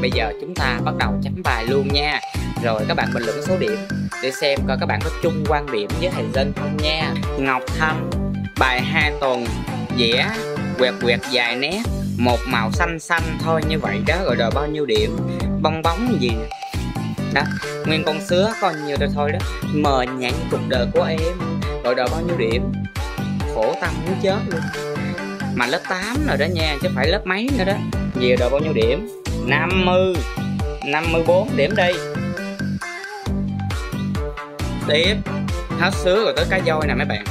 bây giờ chúng ta bắt đầu chấm bài luôn nha. Rồi các bạn bình luận số điểm để xem coi các bạn có chung quan điểm với thầy dân không nha. Ngọc thanh, bài hai tuần vẽ quẹt quẹt dài nét, một màu xanh xanh thôi, như vậy đó, rồi đòi bao nhiêu điểm? Bong bóng gì đó, nguyên con sứa có nhiều đó thôi đó. Mờ nhãn cuộc đời của em, rồi đòi bao nhiêu điểm? Khổ tâm muốn chết luôn. Mà lớp 8 rồi đó nha, chứ phải lớp mấy nữa đó. Nhiều đòi bao nhiêu điểm? 50 54 điểm đi. Tiếp hết sứa rồi tới cá voi nè mấy bạn.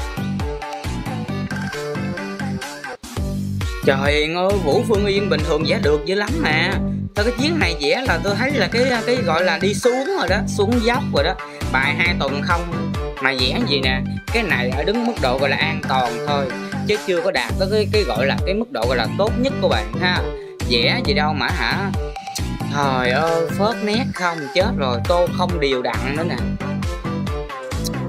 Trời ơi, Vũ Phương Yên bình thường vẽ được dữ lắm mà. Thôi cái chuyến này vẽ là tôi thấy là cái cái gọi là đi xuống rồi đó Xuống dốc rồi đó. Bài hai tuần không Mà vẽ gì nè. Cái này ở đứng mức độ gọi là an toàn thôi Chứ chưa có đạt tới cái, cái gọi là cái mức độ gọi là tốt nhất của bạn ha. Vẽ gì đâu mà hả? Trời ơi, phớt nét không chết rồi Tô không đều đặn nữa nè.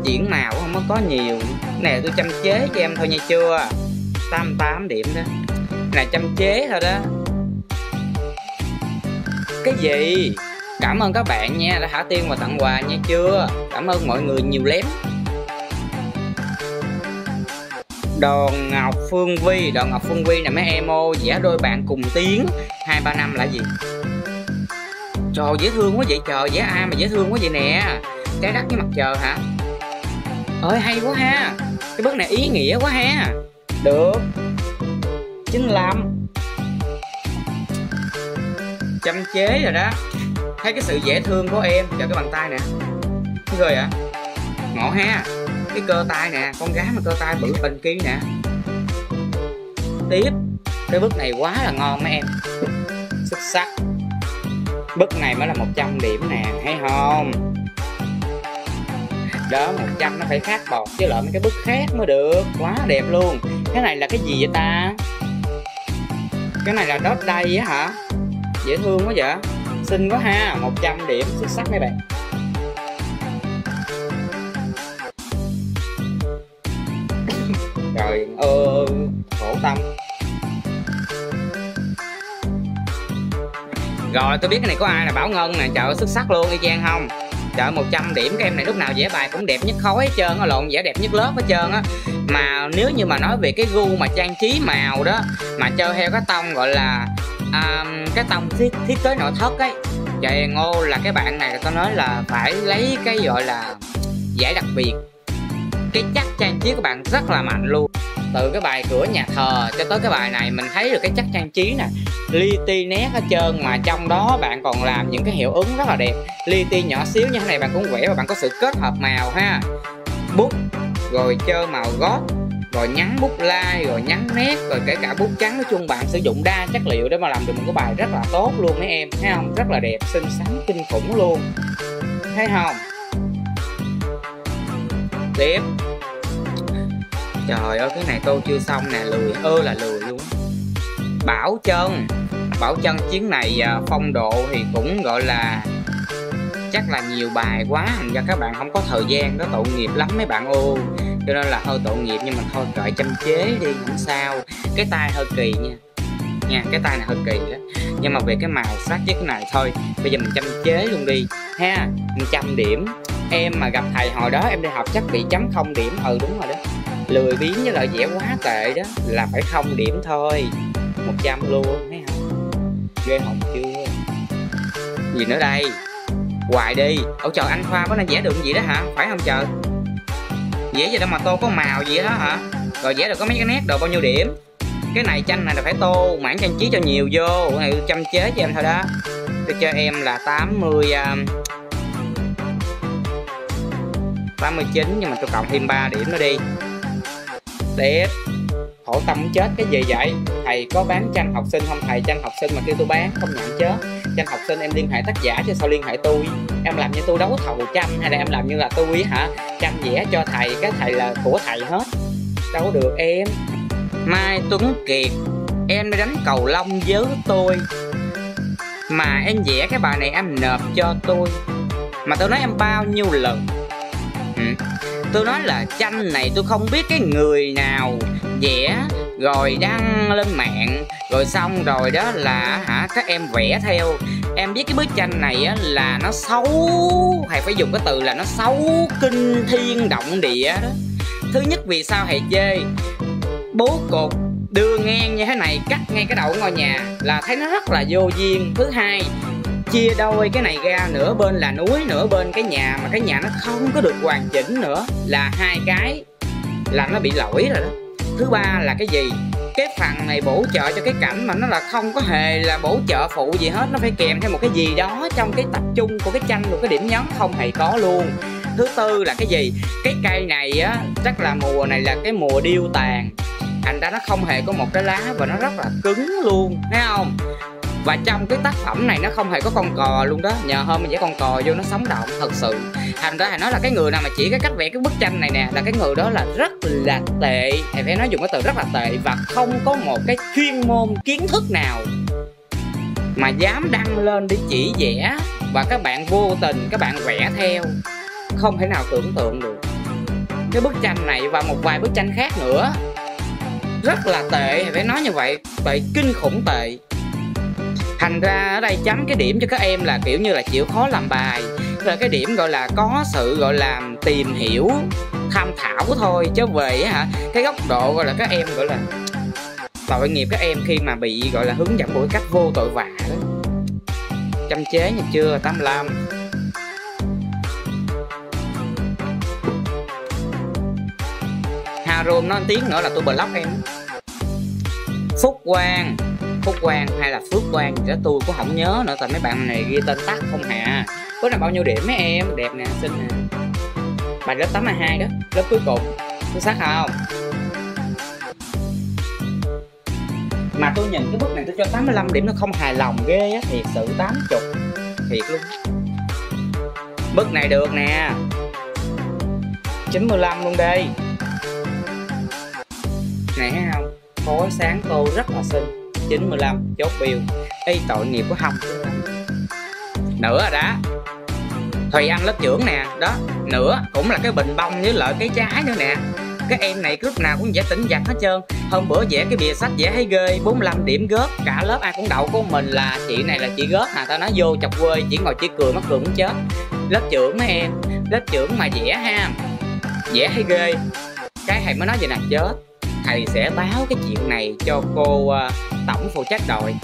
Chuyển màu không có nhiều. Nè tôi chăm chế cho em thôi nha chưa? 88 điểm đó. Là chăm chế thôi đó. Cái gì? Cảm ơn các bạn nha đã thả tiên và tặng quà nha chưa? Cảm ơn mọi người nhiều lắm. Đòn Ngọc Phương Vi Đòn Ngọc Phương Vi là mấy em ô vẽ đôi bạn cùng tiếng. Hai, ba năm là gì? Trời, dễ thương quá vậy trời, vẽ ai mà dễ thương quá vậy nè. Trái đất với mặt trời hả? Ơi hay quá ha. Cái bức này ý nghĩa quá ha. Được. 95 Chăm chế rồi đó. Thấy cái sự dễ thương của em. Chờ cái bàn tay nè. Cái rồi ạ à? Ngộ ha. Cái cơ tay nè, Con gái mà cơ tay bự bình ký nè. Tiếp, Cái bức này quá là ngon mấy em. Xuất sắc. Bức này mới là 100 điểm nè Thấy không? Đó 100 nó phải khác bọt chứ lại mấy cái bức khác mới được. Quá đẹp luôn. Cái này là cái gì vậy ta? Cái này là đốt đây á hả? Dễ thương quá vậy. Xinh quá ha 100 điểm, xuất sắc mấy bạn. Trời ơi ờ, khổ tâm. Rồi tôi biết cái này có ai là bảo ngân nè trời xuất sắc luôn y chang không? Trời 100 điểm các em này lúc nào vẽ bài cũng đẹp nhất khối hết trơn á lộn vẽ đẹp nhất lớp hết trơn á. Mà nếu như mà nói về cái gu mà trang trí màu đó mà chơi theo cái tông gọi là um, cái tông thiết thiết kế nội thất ấy. Trời ngô là cái bạn này tôi nói là phải lấy cái gọi là giải đặc biệt cái chắc trang trí của bạn rất là mạnh luôn. Từ cái bài cửa nhà thờ cho tới cái bài này, mình thấy được cái chất trang trí nè, li ti nét hết trơn mà trong đó bạn còn làm những cái hiệu ứng rất là đẹp. Li ti nhỏ xíu như thế này bạn cũng vẽ và bạn có sự kết hợp màu ha. Bút, rồi chơi màu gót, rồi nhắn bút lai, rồi nhắn nét, rồi kể cả bút trắng. Nói chung bạn sử dụng đa chất liệu để mà làm được một cái bài rất là tốt luôn mấy em, thấy không? Rất là đẹp, xinh xắn, kinh khủng luôn. Thấy không? Tiếp trời ơi, cái này tô chưa xong nè, lười ơ là lười luôn bảo chân bảo chân chiến này à, phong độ thì cũng, gọi là, chắc là nhiều bài quá, thành ra các bạn không có thời gian đó tội nghiệp lắm mấy bạn ô. Cho nên là hơi tội nghiệp nhưng mà thôi cởi chăm chế đi, không sao. Cái tay hơi kỳ nha. Nha, cái tay này hơi kỳ đó nhưng mà về cái màu sắc với cái này thôi, bây giờ mình chăm chế luôn đi ha mình trăm điểm em mà gặp thầy hồi đó em đi học chắc bị chấm không điểm. Ừ đúng rồi đó. Lười biếng với lại vẽ quá tệ đó. Là phải không điểm thôi. 100 luôn thấy không? Ghê hồng chưa? Gì nữa đây? Hoài đi. Ôi trời anh khoa có nên vẽ được gì đó hả? Phải không trời? Vẽ gì đâu mà tô có màu gì đó hả? Rồi vẽ được có mấy cái nét đồ bao nhiêu điểm? Cái này tranh này là phải tô mảng trang trí cho nhiều vô. Cái này chăm chế cho em thôi đó. Tôi cho em là 80 um, 89 nhưng mà tôi cộng thêm 3 điểm nữa đi. Tiếp khổ tâm chết cái gì vậy? Thầy có bán tranh học sinh không? Thầy, tranh học sinh mà kêu tôi bán, không nhận chết. Tranh học sinh em liên hệ tác giả chứ sao liên hệ tôi? Em làm như tôi đấu thầu tranh hay là em làm như là tôi hả? Tranh vẽ cho thầy, cái thầy là của thầy hết. Đâu được em. Mai tuấn kiệt, em đi đánh cầu lông với tôi. Mà em vẽ cái bài này em nộp cho tôi. Mà tôi nói em bao nhiêu lần? Ừ tôi nói là tranh này tôi không biết cái người nào vẽ rồi đăng lên mạng. Rồi xong rồi đó là hả, các em vẽ theo. Em biết cái bức tranh này á là nó xấu, hay phải dùng cái từ là nó xấu kinh thiên động địa đó. Thứ nhất vì sao hệ chê? Bố cục đưa ngang như thế này, cắt ngay cái đầu ngôi nhà là thấy nó rất là vô duyên. Thứ hai chia đôi cái này ra, nửa bên là núi, nửa bên cái nhà, mà cái nhà nó không có được hoàn chỉnh nữa, là hai cái là nó bị lỗi rồi đó. Thứ ba là cái gì? Cái phần này bổ trợ cho cái cảnh mà nó là không có hề là bổ trợ phụ gì hết, nó phải kèm theo một cái gì đó trong cái tập trung của cái tranh, một cái điểm nhấn không hề có luôn. Thứ tư là cái gì? Cái cây này á, chắc là mùa này là cái mùa điêu tàn. Thành ra nó không hề có một cái lá và nó rất là cứng luôn, thấy không? Và trong cái tác phẩm này nó không hề có con cò luôn đó. Nhờ hôm mình vẽ con cò vô nó sống động, thật sự. Thành ra thầy nói là cái người nào mà chỉ cái cách vẽ cái bức tranh này nè, là cái người đó là rất là tệ. Thầy phải nói dùng cái từ rất là tệ và không có một cái chuyên môn kiến thức nào mà dám đăng lên để chỉ vẽ. Và các bạn vô tình, các bạn vẽ theo, không thể nào tưởng tượng được. Cái bức tranh này và một vài bức tranh khác nữa. Rất là tệ phải nói như vậy, tệ kinh khủng tệ thành ra ở đây chấm cái điểm cho các em là kiểu như là chịu khó làm bài. Rồi cái điểm gọi là có sự gọi là tìm hiểu, tham thảo thôi, chứ về hả, cái góc độ gọi là các em gọi là tội nghiệp các em khi mà bị gọi là hướng dẫn một cách vô tội vạ đó. Chăm chế nha chưa 85 Harun nó tiếng nữa là tôi block em. Phúc Quang. Phúc Quang hay là Phước Quang gì đó, tôi cũng không nhớ nữa. Tại mấy bạn này ghi tên tắt không hà. Có là bao nhiêu điểm mấy em? Đẹp nè, xinh nè. Bài lớp 82 đó, lớp cuối cùng. Xuất sắc không? Mà tôi nhìn cái bức này tôi cho 85 điểm nó không hài lòng ghê á, thiệt sự 80 thiệt luôn. Bức này được nè. 95 luôn đi này thấy không? Khối sáng tô rất là xinh. 95 chốt bill. Y tội nghiệp của hồng nữa đó. Thùy ăn lớp trưởng nè đó. Nữa cũng là cái bình bông với lợi cái trái nữa nè. Cái em này lúc nào cũng vẽ tỉnh giặt hết trơn. Hôm bữa vẽ cái bìa sách vẽ thấy ghê 45 điểm góp, cả lớp ai cũng đậu của mình là chị này là chị góp, hà tao nói vô chọc quê chỉ ngồi chỉ cười mắc cười muốn chết. Lớp trưởng mấy em lớp trưởng mà vẽ ha vẽ hay ghê. Cái thầy mới nói vậy nè chết. Thầy sẽ báo cái chuyện này cho cô uh, tổng phụ trách đội.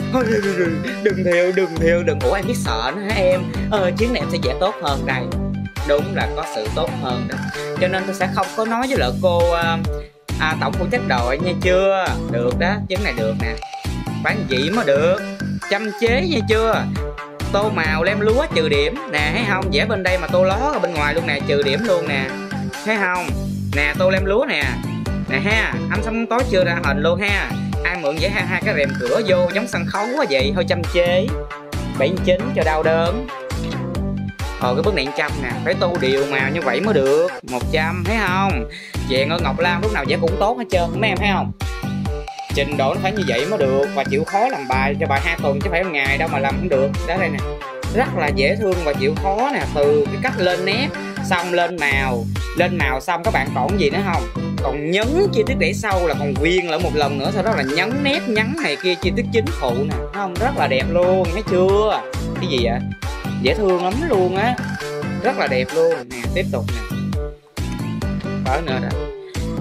Đừng thiêu đừng thiêu đừng. Ngủ em biết sợ nữa hả em? Ờ chuyến này em sẽ dễ tốt hơn đây. Đúng là có sự tốt hơn đó. Cho nên tôi sẽ không có nói với lại cô uh, à, tổng phụ trách đội nha chưa? Được đó chuyến này được nè. Bán vị mới được? Chăm chế nha chưa? Tô màu lem lúa trừ điểm. Nè thấy không? Vẽ bên đây mà tô ló ở bên ngoài luôn nè trừ điểm luôn nè. Thấy không? Nè tô lem lúa nè. Nè ha anh xong tối chưa ra hình luôn ha ai mượn vậy hai hai cái rèm cửa vô, giống sân khấu quá vậy thôi chăm chế. Bảy chín cho đau đớn. Ờ cái bức này trăm nè, phải tu đều màu như vậy mới được. 100 thấy không? Về ngô ngọc lam lúc nào vẽ cũng tốt hết trơn, mấy em thấy không? Trình độ nó phải như vậy mới được, và chịu khó làm bài, cho bài hai tuần chứ phải một ngày, đâu mà làm không được. Đó đây nè. Rất là dễ thương và chịu khó nè, từ cái cách lên nét xong lên màu. Lên màu xong các bạn còn gì nữa không? Còn nhấn chi tiết để sau là còn viên lại một lần nữa, sau đó là nhấn nét nhấn này kia, chi tiết chính phụ nè. Không, rất là đẹp luôn, thấy chưa? Cái gì vậy? Dễ thương lắm luôn á. Rất là đẹp luôn. Nè, tiếp tục nè. Có nữa đó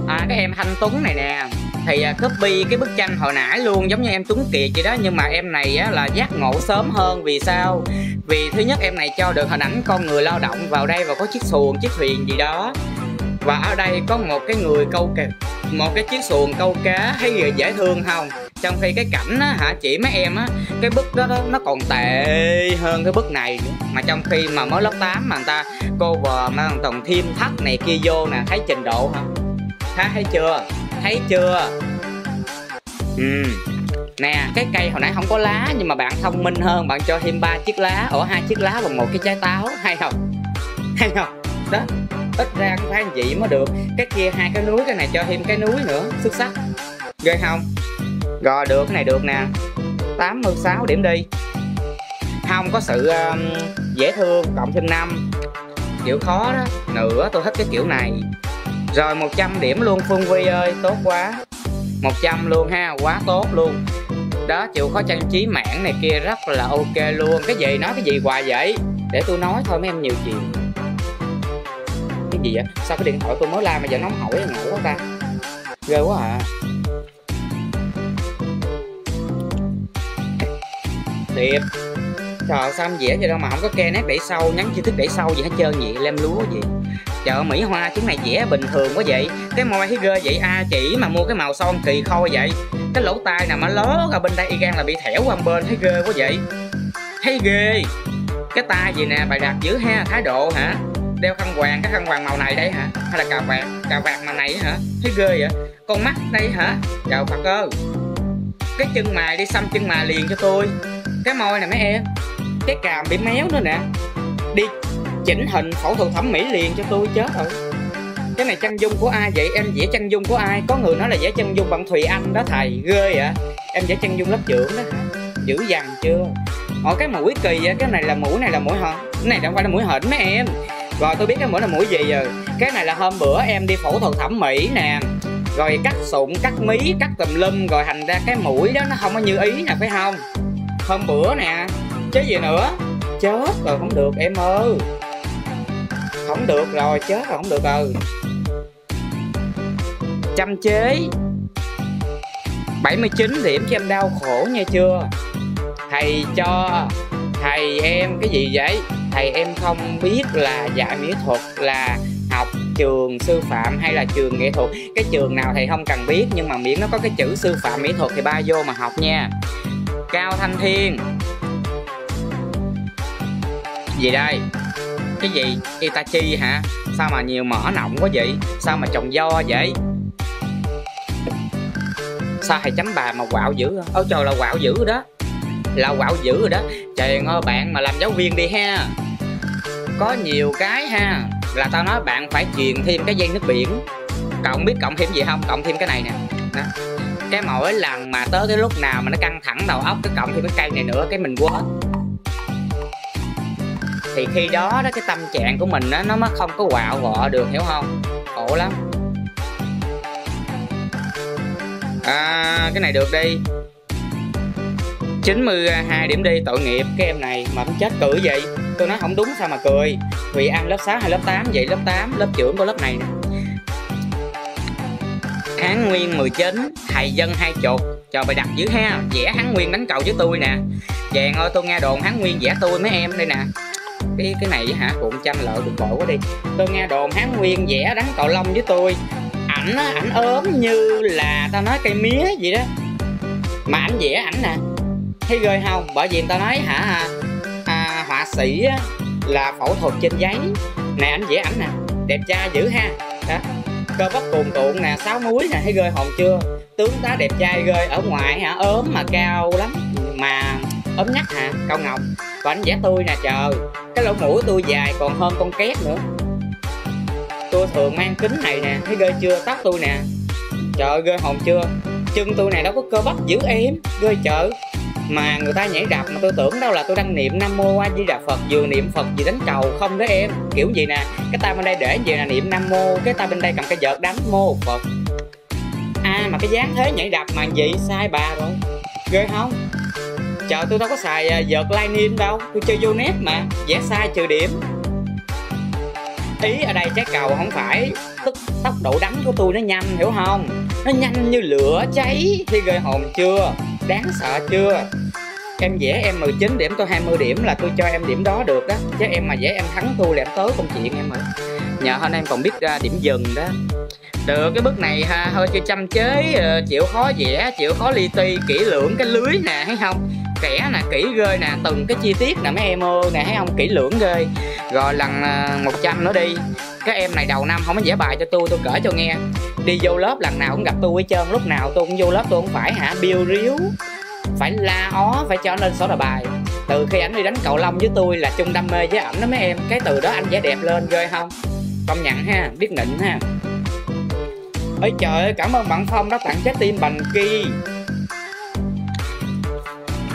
à cái em thanh tuấn này nè thì à, copy cái bức tranh hồi nãy luôn giống như em Tuấn Kiệt vậy đó. Nhưng mà em này á, là giác ngộ sớm hơn. Vì sao? Vì thứ nhất em này cho được hình ảnh con người lao động vào đây và có chiếc xuồng chiếc thuyền gì đó. Và ở đây có một cái người câu kè một cái chiếc xuồng câu cá. Thấy gì dễ thương không? Trong khi cái cảnh á hả chỉ mấy em á cái bức đó, đó nó còn tệ hơn cái bức này nữa. Mà trong khi mà mới lớp 8 mà người ta cô vợ mang toàn thêm thắt này kia vô nè thấy trình độ không? Thấy thấy chưa? Thấy chưa? Ừ. Nè cái cây hồi nãy không có lá nhưng mà bạn thông minh hơn bạn cho thêm ba chiếc lá. Ở hai chiếc lá và một cái trái táo. Hay không? Hay không? Đó. Ít ra cũng phải vậy mới được. Cái kia hai cái núi cái này cho thêm cái núi nữa. Xuất sắc. Ghê không? Rồi được. Cái này được nè. 86 điểm đi. Không có sự um, dễ thương cộng thêm năm. Kiểu khó đó. Nữa tôi thích cái kiểu này rồi 100 điểm luôn, Phương Vi ơi, tốt quá. 100 luôn ha, quá tốt luôn. Đó, chịu khó trang trí mảng này kia rất là ok luôn. Cái gì, nói cái gì hoài vậy? Để tôi nói thôi mấy em nhiều chuyện. Cái gì vậy? Sao cái điện thoại tôi mới la mà giờ nóng hổi ngủ quá ta. Ghê quá à. Điệp trời, sao em dễ vậy đâu mà không có ke nét đẩy sâu nhắn chi thức đẩy sâu gì hết trơn vậy, lem lúa gì chợ mỹ hoa chúng này vẽ bình thường quá vậy. Cái môi thấy ghê vậy a à, chỉ mà mua cái màu son kỳ khôi vậy? Cái lỗ tai nào mà ló ra bên đây y gan là bị thẻo qua bên thấy ghê quá vậy. Thấy ghê. Cái tai gì nè bài đặt dữ ha thái độ hả? Đeo khăn hoàng cái khăn hoàng màu này đây hả? Hay là cà vạt cà vạt màu này hả? Thấy ghê vậy. Con mắt đây hả? Chào phật ơi. Cái chân mài đi xăm chân mài liền cho tôi. Cái môi nè mấy em. Cái càm bị méo nữa nè. Đi chỉnh hình phẫu thuật thẩm mỹ liền cho tôi chết rồi. Cái này chân dung của ai vậy? Em vẽ chân dung của ai? Có người nói là vẽ chân dung bằng thùy anh đó, thầy. Ghê vậy. Em vẽ chân dung lớp trưởng đó. Hả dữ dằn chưa? Ở cái mũi kỳ vậy cái này là mũi này là mũi hả? Cái này đâu phải là mũi hển mấy em. Rồi, tôi biết cái mũi là mũi gì rồi. Cái này là hôm bữa em đi phẫu thuật thẩm mỹ nè. Rồi cắt sụn, cắt mí, cắt tùm lum, rồi thành ra cái mũi đó nó không có như ý nè, phải không? Hôm bữa nè. Chứ gì nữa? Chết rồi, không được, em ơi không được rồi, chết rồi không được rồi. Chăm chế. 79 điểm cho em đau khổ nha chưa? Thầy cho, thầy em, cái gì vậy? Thầy em không biết là dạy mỹ thuật là học trường sư phạm hay là trường nghệ thuật. Cái trường nào thầy không cần biết, nhưng mà miễn nó có cái chữ sư phạm mỹ thuật thì ba vô mà học nha. Cao thanh thiên. Gì đây? Cái gì? Itachi hả? Sao mà nhiều mỡ nọng quá vậy? Sao mà trồng do vậy? Sao thầy chấm bà mà quạo dữ ôi trời, là quạo dữ rồi đó. Là quạo dữ rồi đó. Trời ơi, bạn mà làm giáo viên đi ha. Có nhiều cái ha. Là tao nói bạn phải truyền thêm cái dây nước biển. Cộng biết cộng thêm gì không? Cộng thêm cái này nè. Đó. cái mỗi lần mà tới cái lúc nào mà nó căng thẳng đầu óc, cái cộng thêm cái cây này nữa, cái mình quên thì khi đó đó cái tâm trạng của mình đó, nó mới không có quạo quọ được hiểu không? Khổ lắm. À, cái này được đi. 92 điểm đi tội nghiệp. Cái em này mà cũng chết cười vậy? Tôi nói không đúng sao mà cười? Vì An lớp 6 hay lớp 8 vậy? Lớp 8 lớp trưởng của lớp này nè. Hán Nguyên 19 Thầy dân hai chục. Cho bài đặt dưới ha. Vẽ Hán Nguyên đánh cầu với tôi nè. Vàng ơi tôi nghe đồn Hán Nguyên vẽ tôi mấy em đây nè cái cái này hả? Cuộn chanh lợi cuộn bội quá đi. Tôi nghe đồn hán nguyên vẽ đánh cầu lông với tôi. Ảnh á ảnh ốm như là tao nói cây mía gì đó. Mà ảnh vẽ ảnh nè. Thấy ghê không? Bởi vì tao nói hả à, à, họa sĩ á, là phẫu thuật trên giấy. Nè ảnh vẽ ảnh nè. Đẹp trai dữ ha. Đó. Cơ bắp cuồn cuộn nè sáu múi nè thấy ghê hồn chưa? Tướng tá đẹp trai ghê ở ngoài hả? Ốm mà cao lắm. Mà ốm nhắc hả? Cao ngọc. Còn anh vẽ tôi nè trời cái lỗ mũi tôi dài còn hơn con két nữa. Tôi thường mang kính này nè, thấy ghê chưa? Tóc tôi nè. Trời ghê hồn chưa? Chân tôi này đâu có cơ bắp dữ em. Ghê chợ. Mà người ta nhảy đạp mà tôi tưởng đâu là tôi đang niệm nam mô a di đà phật, vừa niệm phật vừa đánh cầu không đó em. Kiểu gì nè. Cái tay bên đây để gì là niệm nam mô. Cái tay bên đây cầm cái vợt đánh mô phật. À mà cái dáng thế nhảy đạp mà gì sai bà rồi. Ghê không? Trời tôi đâu có xài à, vợt lightning đâu. Tôi chơi vô nét mà, Vẽ sai trừ điểm. Ý ở đây trái cầu không phải. Tức, tốc độ đánh của tôi nó nhanh, hiểu không? Nó nhanh như lửa cháy khi gây hồn chưa? Đáng sợ chưa? Em vẽ em 19 điểm, tôi 20 điểm là tôi cho em điểm đó được đó Chứ em mà vẽ em thắng tôi là em tới công chuyện em rồi Nhờ hơn em còn biết ra điểm dừng đó. Được, cái bước này ha, hơi chưa chăm chế ờ, chịu khó vẽ, chịu khó li ti, kỹ lưỡng, cái lưới nè, thấy không? Kẻ nè, kỹ ghê nè, từng cái chi tiết nè, mấy em ơi, nè, thấy không? Kỹ lưỡng ghê. Rồi lần à, 100 nữa đi. Các em này đầu năm không có vẽ bài cho tôi tôi kể cho nghe. Đi vô lớp lần nào cũng gặp tôi hết trơn, lúc nào tôi cũng vô lớp tôi cũng phải hả? Biêu riếu phải la ó, phải cho lên sổ đề bài. Từ khi ảnh đi đánh cầu lông với tôi là chung đam mê với ảnh đó mấy em. Cái từ đó anh vẽ đẹp lên ghê không? Công nhận ha, biết nịnh ha. Ơi trời ơi, cảm ơn bạn phong đã tặng trái tim bành ki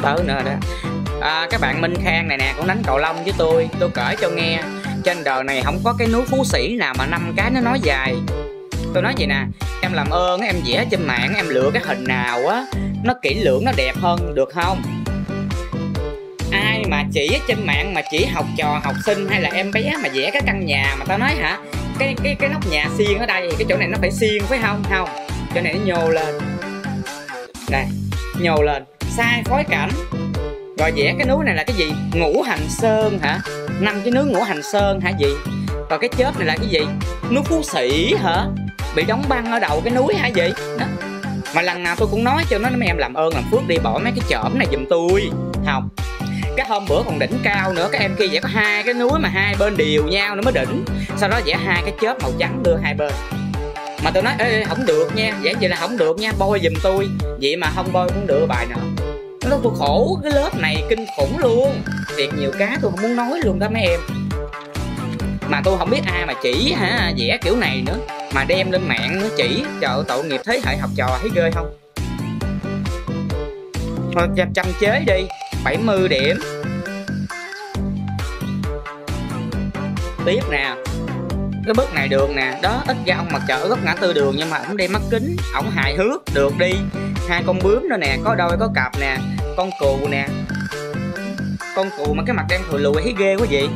tới nữa đó. À, các bạn minh khang này nè cũng đánh cầu lông với tôi tôi kể cho nghe. Trên đời này không có cái núi phú sĩ nào mà năm cái nó nói dài. Tôi nói vậy nè em làm ơn em vẽ trên mạng em lựa cái hình nào á nó kỹ lưỡng nó đẹp hơn được không? Ai mà chỉ trên mạng mà chỉ học trò học sinh hay là em bé mà vẽ cái căn nhà mà tao nói hả? Cái cái cái nóc nhà xiên ở đây cái chỗ này nó phải xiên phải không? Không chỗ này nó nhô lên. Đây nhô lên sai phối cảnh. Rồi vẽ cái núi này là cái gì? Ngũ hành sơn hả? Năm cái núi ngũ hành sơn hả gì còn cái chớp này là cái gì? Núi phú sĩ hả? Bị đóng băng ở đầu cái núi hả gì đó. Mà lần nào tôi cũng nói cho nó mấy em làm ơn làm phước đi bỏ mấy cái chởm này giùm tôi. Không cái hôm bữa còn đỉnh cao nữa các em kia vẽ có hai cái núi mà hai bên đều nhau nó mới đỉnh. Sau đó vẽ hai cái chớp màu trắng đưa hai bên. Mà tôi nói ê, không được nha vẽ vậy là không được nha bôi giùm tôi. Vậy mà không bôi cũng được bài nào nó tôi khổ, cái lớp này kinh khủng luôn. Thiệt nhiều cá tôi không muốn nói luôn đó mấy em. Mà tôi không biết ai mà chỉ hả, vẽ kiểu này nữa. Mà đem lên mạng nó chỉ. Trời tội nghiệp thế hệ học trò thấy ghê không? Thôi, chăm chế đi. 70 điểm. Tiếp nè cái bức này được nè. Đó, ít ra ông mặt trời góc ngã tư đường nhưng mà ổng đeo mắt kính ổng hài hước, được đi. Hai con bướm nữa nè, có đôi, có cặp nè, con cù nè. Con cù mà cái mặt đen thùi lùi, thấy ghê quá vậy.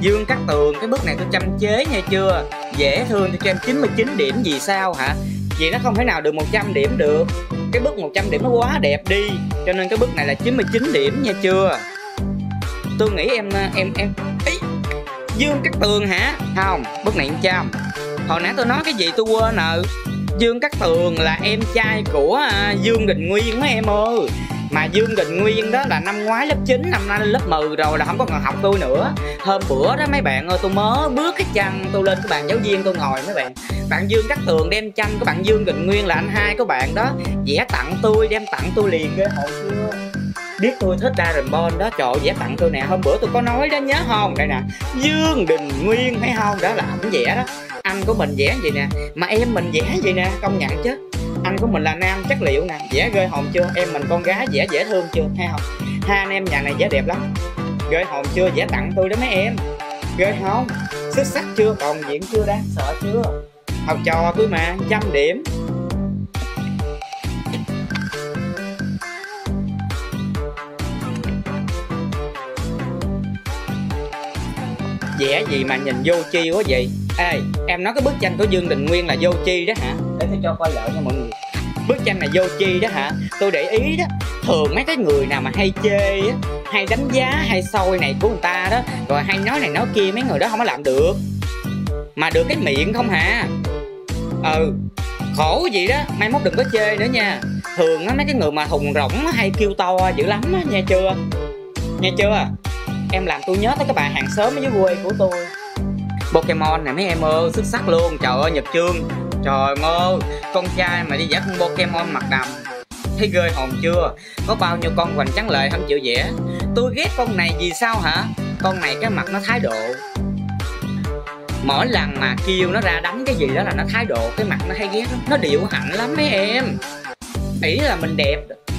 Dương cắt tường, cái bức này tôi chăm chế nha chưa? Dễ thương tôi cho em 99 điểm gì sao hả? Vậy nó không thể nào được 100 điểm được. Cái bức 100 điểm nó quá đẹp đi, cho nên cái bức này là 99 điểm nha chưa? Tôi nghĩ em em em, ý dương cắt tường hả? Không, bức này chăm hồi nãy tôi nói cái gì tôi quên rồi. Dương cắt tường là em trai của à, dương đình nguyên mấy em ơi. Mà Dương Đình Nguyên đó là năm ngoái lớp 9 năm nay lên lớp 10 rồi là không có còn học tôi nữa. Hôm bữa đó mấy bạn ơi, tôi mới bước cái chân tôi lên cái bàn giáo viên tôi ngồi mấy bạn. Bạn Dương Cát Tường đem chân của bạn Dương Đình Nguyên là anh hai của bạn đó. Vẽ tặng tôi, đem tặng tôi liền ghê, hồi xưa biết tôi thích Darren Bond đó, trời vẽ tặng tôi nè. Hôm bữa tôi có nói đó, nhớ không? Đây nè, Dương Đình Nguyên thấy không? Đó là ảnh vẽ đó. Anh của mình vẽ gì nè? Mà em mình vẽ gì nè? Công nhận chứ. Anh của mình là nam chất liệu nè. Vẽ ghê hồn chưa? Em mình con gái vẽ dễ thương chưa? Hay không? Hai anh em nhà này vẽ đẹp lắm. Ghê hồn chưa? Vẽ tặng tôi đó mấy em. Ghê không? Xuất sắc chưa? Còn diễn chưa đáng sợ chưa? Học trò tôi mà, trăm điểm. Vẽ gì mà nhìn vô chi quá vậy? Ê em nói cái bức tranh của dương đình nguyên là vô chi đó hả? Để tôi cho coi lại cho mọi người. Bức tranh này vô chi đó hả? Tôi để ý đó thường mấy cái người nào mà hay chê á hay đánh giá hay soi này của người ta đó rồi hay nói này nói kia mấy người đó không có làm được. Mà được cái miệng không hả? Ừ khổ gì đó mai mốt đừng có chê nữa nha. Thường á mấy cái người mà thùng rỗng hay kêu to dữ lắm á nha chưa? Nha chưa em làm tôi nhớ tới các bạn hàng xóm ở dưới quê của tôi. Pokemon này mấy em ơi, xuất sắc luôn. Trời ơi, Nhật Trương trời ơi con trai mà đi vẽ con Pokemon mặt đầm. Thấy ghê hồn chưa? Có bao nhiêu con hoành trắng lệ không chịu vẽ tôi ghét con này vì sao hả? Con này cái mặt nó thái độ. Mỗi lần mà kêu nó ra đánh cái gì đó là nó thái độ. Cái mặt nó hay ghét lắm. Nó điệu hạnh lắm mấy em. Ý là mình đẹp,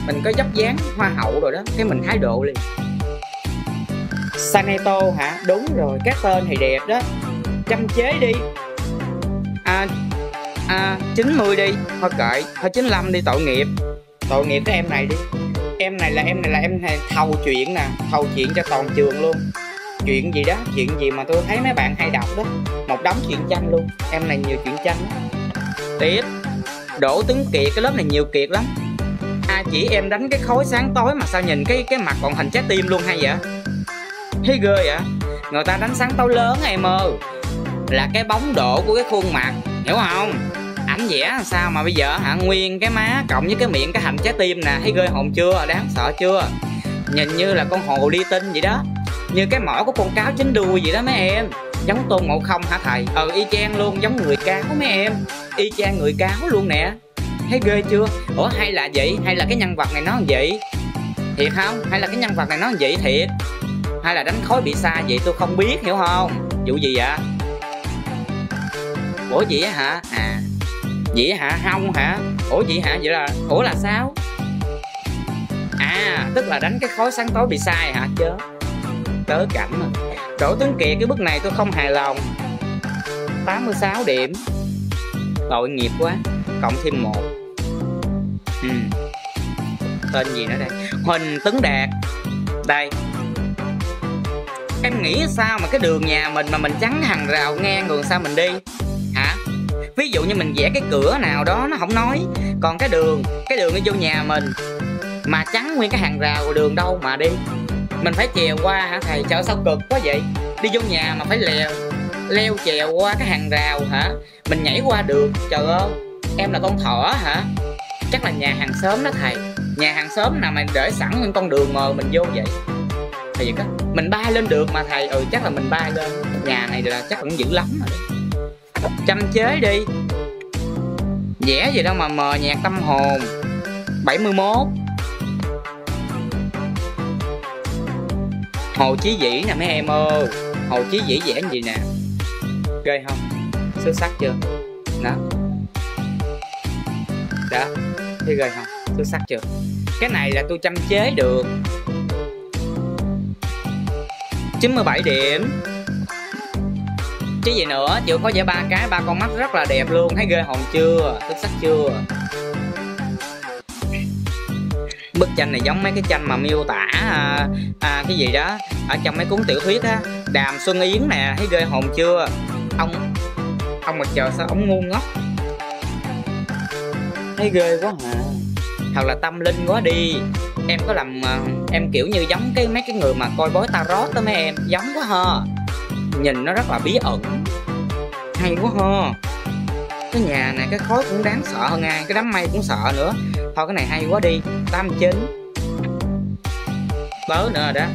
mình có dốc dáng, hoa hậu rồi đó. Cái mình thái độ liền. Saneto hả? Đúng rồi các tên thì đẹp đó. Chăm chế đi. À, à 90 đi. Thôi kệ thôi 95 đi tội nghiệp. Tội nghiệp cái em này đi. Em này là em này là em này thầu chuyện nè thầu chuyện cho toàn trường luôn. Chuyện gì đó chuyện gì mà tôi thấy mấy bạn hay đọc đó. Một đống chuyện tranh luôn. Em này nhiều chuyện tranh đó. tiếp. Đỗ tuấn kiệt cái lớp này nhiều kiệt lắm. Ai chỉ em đánh cái khối sáng tối mà sao nhìn cái cái mặt còn hình trái tim luôn hay vậy? Thấy ghê vậy? Người ta đánh sáng tối lớn em ơi. Là cái bóng độ của cái khuôn mặt, hiểu không? Ảnh vẽ sao mà bây giờ hả? Nguyên cái má, cộng với cái miệng, cái hành trái tim nè. Thấy ghê hồn chưa? Đáng sợ chưa? Nhìn như là con hồ ly tinh vậy đó. Như cái mỏ của con cáo chính đuôi vậy đó mấy em. Giống tôn ngộ không hả thầy? Ừ y chang luôn, giống người cáo mấy em. Y chang người cáo luôn nè. Thấy ghê chưa? Ủa, hay là vậy? Hay là cái nhân vật này nó vậy thiệt không? Hay là cái nhân vật này nó vậy thiệt? Hay là đánh khối bị xa vậy tôi không biết, hiểu không? Vụ gì vậy? Ủa vậy hả? À vậy hả? Không hả? Ủa vậy hả? Vậy là, ủa là sao? À tức là đánh cái khối sáng tối bị sai hả chớ tớ cảnh mà. Đỗ tuấn kiệt, cái bức này tôi không hài lòng. 86 điểm. Tội nghiệp quá. Cộng thêm một. Ừ. tên gì nữa đây? Huỳnh tấn đạt. Đây em nghĩ sao mà cái đường nhà mình mà mình chắn hàng rào ngang đường sao mình đi? Hả? Ví dụ như mình vẽ cái cửa nào đó, nó không nói. Còn cái đường cái đường đi vô nhà mình mà chắn nguyên cái hàng rào đường đâu mà đi? Mình phải chèo qua hả thầy? Trời sao cực quá vậy? Đi vô nhà mà phải leo leo chèo qua cái hàng rào hả? Mình nhảy qua được. Trời ơi, em là con thỏ hả? Chắc là nhà hàng xóm đó thầy. Nhà hàng xóm nào mà để sẵn nguyên con đường mờ mình vô vậy? Thì vậy mình bay lên được mà thầy ừ chắc là mình bay lên nhà này là chắc cũng dữ lắm rồi. Chăm chế đi. Vẽ gì đâu mà mờ nhạt tâm hồn. 71 Hồ Chí Vĩ nè mấy em ơi. Hồ Chí Vĩ vẽ gì nè? Ghê không? Xuất sắc chưa? Đó. Đó. Thấy ghê không? Xuất sắc chưa? Cái này là tôi chăm chế được. 97 điểm. Chứ gì nữa chịu có giải ba cái ba con mắt rất là đẹp luôn. Thấy ghê hồn chưa? Xuất sắc chưa? Bức tranh này giống mấy cái tranh mà miêu tả à, à, cái gì đó ở trong mấy cuốn tiểu thuyết á. Đàm xuân yến nè thấy ghê hồn chưa? Ông ông mà chờ sao ông ngu ngốc? Thấy ghê quá hả? Thật là tâm linh quá đi em có làm ờ, em, kiểu như giống cái mấy cái người mà coi bói tarot đó mấy em, giống quá ha. Nhìn nó rất là bí ẩn. Hay quá ha. Cái nhà này, cái khối cũng đáng sợ hơn ai, cái đám mây cũng sợ nữa. Thôi, cái này hay quá đi. Tám chín. Tớ nữa rồi đó.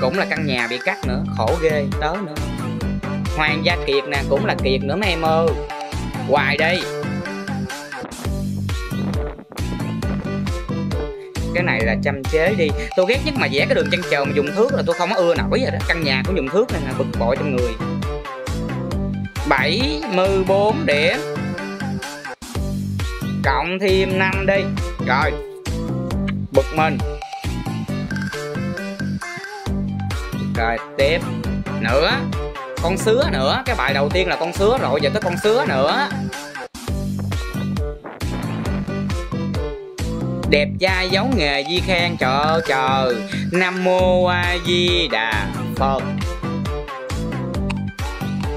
Cũng là căn nhà bị cắt nữa. Khổ ghê tớ nữa. Hoàng gia kiệt nè, cũng là kiệt nữa mấy em ơi. Hoài đây cái này là chăm chế đi. Tôi ghét nhất mà vẽ cái đường chân trời mà dùng thước là tôi không có ưa nổi rồi đó. Căn nhà cũng dùng thước này là bực bội trong người. 74 điểm. Cộng thêm 5 đi. Rồi. Bực mình. Rồi, tiếp. Nữa. Con sứa nữa. Cái bài đầu tiên là con sứa, rồi giờ tới con sứa nữa. Đẹp trai giấu nghề di khen trời trời. Nam mô a di đà phật.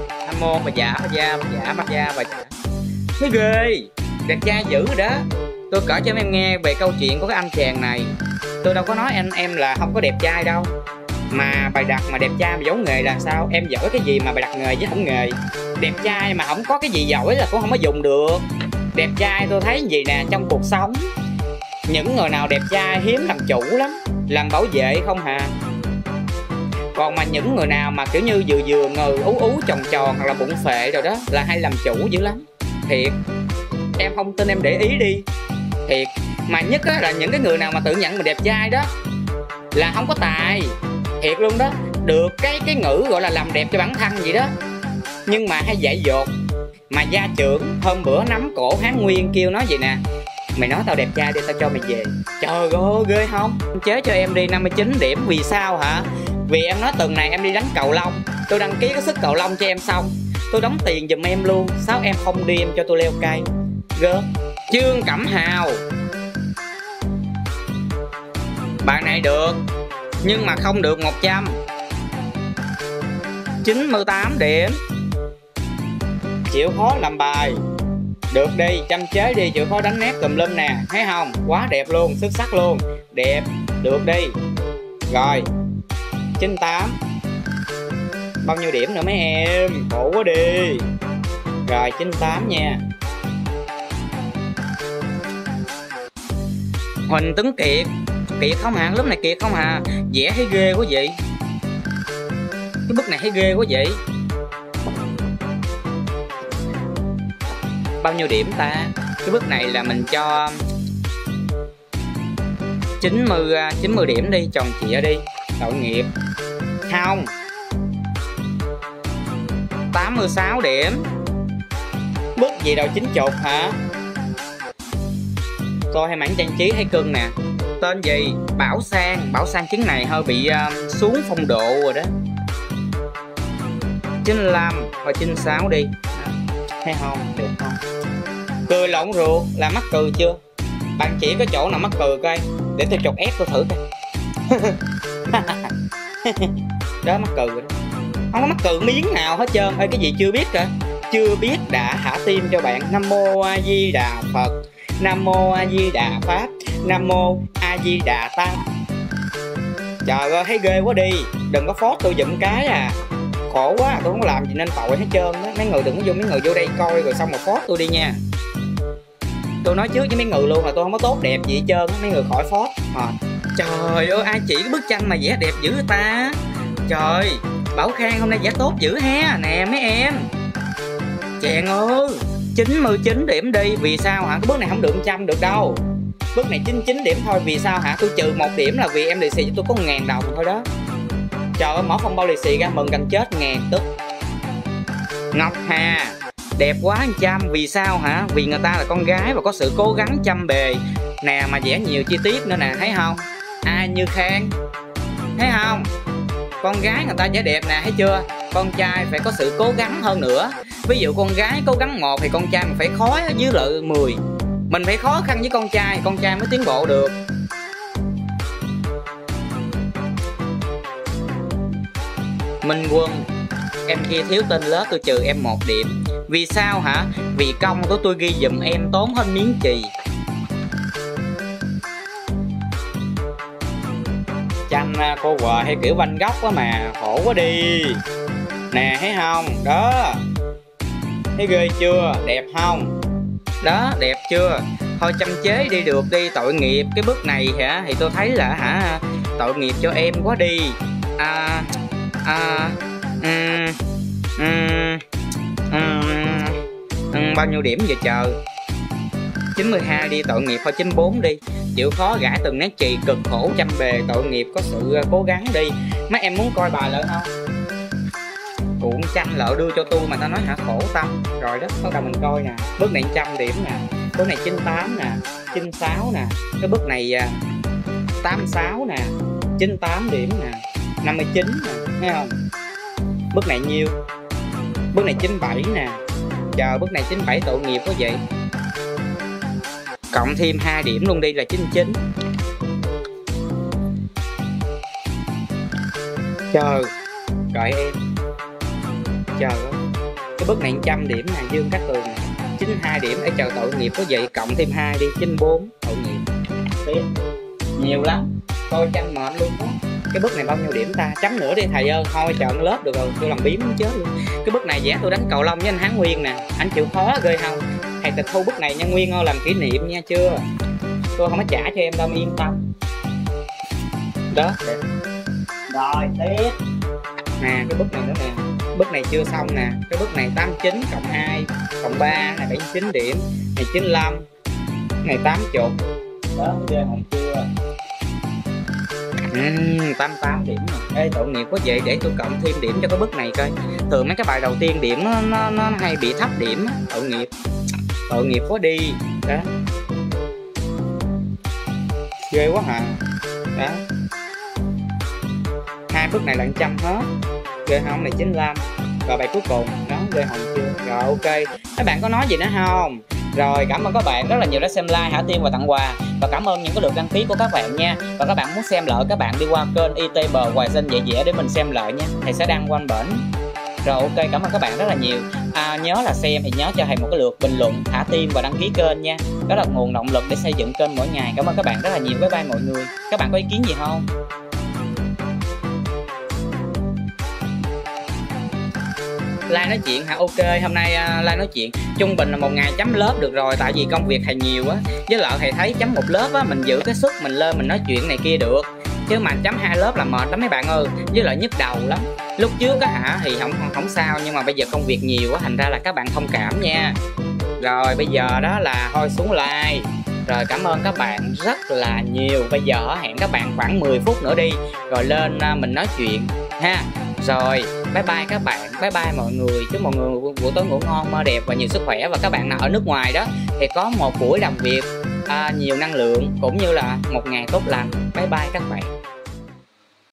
Nam mô bà giả bà gia bà giả bà gia bà giả thấy ghê. Đẹp trai dữ rồi đó. Tôi kể cho em nghe về câu chuyện của cái anh chàng này. Tôi đâu có nói anh em là không có đẹp trai đâu. Mà bài đặt mà đẹp trai mà giấu nghề là sao? Em giỏi cái gì mà bài đặt nghề với không nghề? Đẹp trai mà không có cái gì giỏi là cũng không có dùng được. Đẹp trai tôi thấy gì nè, trong cuộc sống những người nào đẹp trai hiếm làm chủ lắm làm bảo vệ không hà. Còn mà những người nào mà kiểu như vừa vừa ngừ ú ú tròn tròn hoặc là bụng phệ rồi đó là hay làm chủ dữ lắm. Thiệt. Em không tin em để ý đi. Thiệt. Mà nhất á, là những cái người nào mà tự nhận mình đẹp trai đó là không có tài. Thiệt luôn đó. Được cái cái ngữ gọi là làm đẹp cho bản thân vậy đó. Nhưng mà hay dạy dột. Mà gia trưởng hôm bữa nắm cổ hán nguyên kêu nói vậy nè mày nói tao đẹp trai đi, tao cho mày về. Trời ơi, ghê không? Chế cho em đi 59 điểm, vì sao hả? Vì em nói tuần này em đi đánh cầu lông. Tôi đăng ký cái sức cầu lông cho em xong. Tôi đóng tiền giùm em luôn. Sao em không đi, em cho tôi leo cây. Gớm. Trương cẩm hào. Bạn này được, nhưng mà không được 100 98 điểm. Chịu khó làm bài được đi, chăm chế đi, chịu khó đánh nét tùm lum nè. Thấy không? Quá đẹp luôn, xuất sắc luôn. Đẹp. Được đi. Rồi. 98 bao nhiêu điểm nữa mấy em? Khổ quá đi. Rồi 98 nha. Huỳnh Tấn Kiệt. Kiệt không hả lúc này Kiệt không hả vẽ thấy ghê quá vậy. Cái bức này thấy ghê quá vậy. Bao nhiêu điểm ta? Cái bước này là mình cho 90 90 à, điểm đi tròn chĩa đi. Tội nghiệp. Không. 86 điểm. Bức gì đâu chín chục hả? Coi hay mảng trang trí hay cưng nè. Tên gì? Bảo sang. Bảo sang trứng này hơi bị uh, xuống phong độ rồi đó. 95 và 96 đi thấy không? Được không cười lộn ruột, là mắc cười chưa? Bạn chỉ có chỗ nào mắc cười coi, để tôi chọc ép tôi thử coi. Đó, mắc cười rồi đó. Không có mắc cười miếng nào hết trơn. Ơi cái gì chưa biết rồi? chưa biết đã thả tim cho bạn. Nam mô a di đà phật. Nam mô a di đà pháp. Nam mô a di đà ta trời ơi, thấy ghê quá đi. Đừng có phốt tôi giùm cái à khổ quá, tôi không làm gì nên tội hết trơn đó mấy người đừng có vô, mấy người vô đây coi rồi xong rồi phót tôi đi nha. Tôi nói trước với mấy người luôn là tôi không có tốt đẹp gì hết trơn mấy người khỏi phót à. trời ơi, ai chỉ cái bức tranh mà vẽ đẹp dữ ta? Trời, bảo khang hôm nay vẽ tốt dữ ha nè mấy em. Chèn ơi 99 điểm đi, vì sao hả? Cái bước này không được trăm được đâu. Bước này 99 điểm thôi, vì sao hả? Tôi trừ một điểm là vì em lì xì cho tôi có ngàn đồng thôi đó cho cái mở phong bao lì xì ra, mừng gần chết ngàn tức ngọc hà, đẹp quá anh chăm. Vì sao hả? Vì người ta là con gái và có sự cố gắng chăm bề. Nè, mà vẽ nhiều chi tiết nữa nè, thấy không? Ai như khang? Thấy không? Con gái người ta vẽ đẹp nè, thấy chưa? Con trai phải có sự cố gắng hơn nữa. Ví dụ con gái cố gắng một thì con trai mình phải khó dưới lợi 10 mình phải khó khăn với con trai con trai mới tiến bộ được. Minh Quân Em kia thiếu tên lớp, tôi trừ em một điểm Vì sao hả? Vì công của tôi ghi dùm em tốn hơn miếng chì Chanh à, cô vợ hay kiểu vanh góc quá mà, Khổ quá đi Nè, thấy không? Đó Thấy ghê chưa? Đẹp không? Đó, đẹp chưa? Thôi chăm chế đi được đi, tội nghiệp Cái bức này hả? Thì tôi thấy là hả Tội nghiệp cho em quá đi À à, um, um, um, um, bao nhiêu điểm giờ chờ? 92 đi tội nghiệp thôi 94 đi. Chịu khó gã từng nét chì cực khổ chăm bề. Tội nghiệp có sự à, cố gắng đi. Mấy em muốn coi bài lỡ không? Cuộn chanh lợ đưa cho tôi mà tao nói hả? Khổ tâm. Rồi đó bắt đầu mình coi nè. Bước này trăm điểm nè. Bước này 98 nè. 96 nè. Cái bước này à, 86 nè. 98 điểm nè. 59 nè, thấy không? Bước này nhiêu? Bước này 97 nè. Chờ bước này 97 tội nghiệp quá vậy. Cộng thêm 2 điểm luôn đi là 99 chờ. Đợi em. Chờ. Cái bước này 100 điểm nè, dương cát tường nè. 92 điểm để chờ tội nghiệp quá vậy. Cộng thêm 2 đi 94 tội nghiệp. Tiếp. Nhiều lắm. Tôi chăn mệt luôn đó cái bức này bao nhiêu điểm ta? Chấm nữa đi, thầy ơi. Thôi chọn lớp được rồi. Tôi làm biếm chết luôn. Cái bức này vẽ tôi đánh cầu lông với anh hán nguyên nè. Anh chịu khó ghê không thầy tịch thu bức này nha nguyên ơi, làm kỷ niệm nha, chưa? Tôi không có trả cho em đâu yên tâm. Đó. Rồi, tiếp. Nè, cái bức này nữa nè. Bức này chưa xong nè. Cái bức này 89 cộng 2 cộng 3 này 79 điểm. Này 95 này 80 đó, ghê không chưa Ừ, uhm, 88 điểm. Ê tội nghiệp quá vậy để tôi cộng thêm điểm cho cái bức này coi. Thường mấy cái bài đầu tiên điểm nó, nó, nó hay bị thấp điểm Tội nghiệp. Tội nghiệp quá đi. Đó. Ghê quá hả? Đó. Hai bức này là 100 hết. Ghê không? Này 95 Rồi bài cuối cùng Đó ghê hồng chưa? Rồi ok. Các bạn có nói gì nữa không? Rồi cảm ơn các bạn rất là nhiều đã xem like, hả tim và tặng quà. Và cảm ơn những cái lượt đăng ký của các bạn nha. Và các bạn muốn xem lại các bạn đi qua kênh Itb Hoài Sinh dễ dễ để mình xem lại nha. Thầy sẽ đăng quanh bển. Rồi ok cảm ơn các bạn rất là nhiều. À, nhớ là xem thì nhớ cho thầy một cái lượt bình luận thả tim và đăng ký kênh nha. Đó là nguồn động lực để xây dựng kênh mỗi ngày. Cảm ơn các bạn rất là nhiều. Bye bye mọi người. Các bạn có ý kiến gì không? Lan nói chuyện hả? Ok, hôm nay à, Lan nói chuyện. Trung bình là một ngày chấm lớp được rồi, tại vì công việc thầy nhiều á. Với lại thầy thấy chấm một lớp á, mình giữ cái sức mình lên, mình nói chuyện này kia được. Chứ mà chấm hai lớp là mệt lắm mấy bạn ơi. Với lại nhức đầu lắm. Lúc trước á hả, thì không không sao, nhưng mà bây giờ công việc nhiều á, thành ra là các bạn thông cảm nha. Rồi, bây giờ đó là thôi xuống like. Rồi, cảm ơn các bạn rất là nhiều. Bây giờ hẹn các bạn khoảng 10 phút nữa đi. Rồi lên à, mình nói chuyện, ha rồi bye bye các bạn. Bye bye mọi người. Chúc mọi người buổi tối ngủ ngon mơ đẹp và nhiều sức khỏe. Và các bạn nào ở nước ngoài đó thì có một buổi làm việc à, nhiều năng lượng cũng như là một ngày tốt lành. Bye bye các bạn.